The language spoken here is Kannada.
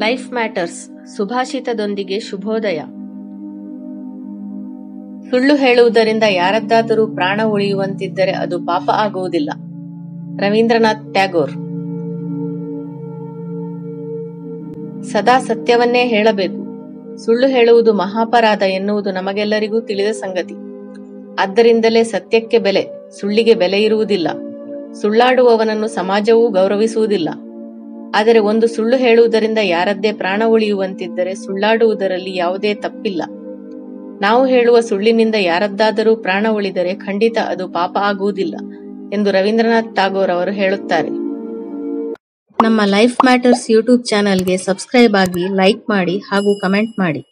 ಲೈಫ್ ಮ್ಯಾಟರ್ಸ್ ಸುಭಾಷಿತದೊಂದಿಗೆ ಶುಭೋದಯ. ಸುಳ್ಳು ಹೇಳುವುದರಿಂದ ಯಾರದ್ದಾದರೂ ಪ್ರಾಣ ಉಳಿಯುವಂತಿದ್ದರೆ ಅದು ಪಾಪ ಆಗುವುದಿಲ್ಲ. ರವೀಂದ್ರನಾಥ್ ಟ್ಯಾಗೋರ್. ಸದಾ ಸತ್ಯವನ್ನೇ ಹೇಳಬೇಕು. ಸುಳ್ಳು ಹೇಳುವುದು ಮಹಾಪರಾಧ ಎನ್ನುವುದು ನಮಗೆಲ್ಲರಿಗೂ ತಿಳಿದ ಸಂಗತಿ. ಆದ್ದರಿಂದಲೇ ಸತ್ಯಕ್ಕೆ ಬೆಲೆ, ಸುಳ್ಳಿಗೆ ಬೆಲೆ ಇರುವುದಿಲ್ಲ. ಸುಳ್ಳಾಡುವವನನ್ನು ಸಮಾಜವೂ ಗೌರವಿಸುವುದಿಲ್ಲ. ಆದರೆ ಒಂದು ಸುಳ್ಳು ಹೇಳುವುದರಿಂದ ಯಾರದ್ದೇ ಪ್ರಾಣ ಉಳಿಯುವಂತಿದ್ದರೆ ಸುಳ್ಳಾಡುವುದರಲ್ಲಿ ಯಾವುದೇ ತಪ್ಪಿಲ್ಲ. ನಾವು ಹೇಳುವ ಸುಳ್ಳಿನಿಂದ ಯಾರದ್ದಾದರೂ ಪ್ರಾಣ ಉಳಿದರೆ ಖಂಡಿತ ಅದು ಪಾಪ ಆಗುವುದಿಲ್ಲ ಎಂದು ರವೀಂದ್ರನಾಥ್ ಟಾಗೋರ್ ಅವರು ಹೇಳುತ್ತಾರೆ. ನಮ್ಮ ಲೈಫ್ ಮ್ಯಾಟರ್ಸ್ ಯೂಟ್ಯೂಬ್ ಚಾನೆಲ್ಗೆ ಸಬ್ಸ್ಕ್ರೈಬ್ ಆಗಿ ಲೈಕ್ ಮಾಡಿ ಹಾಗೂ ಕಮೆಂಟ್ ಮಾಡಿ.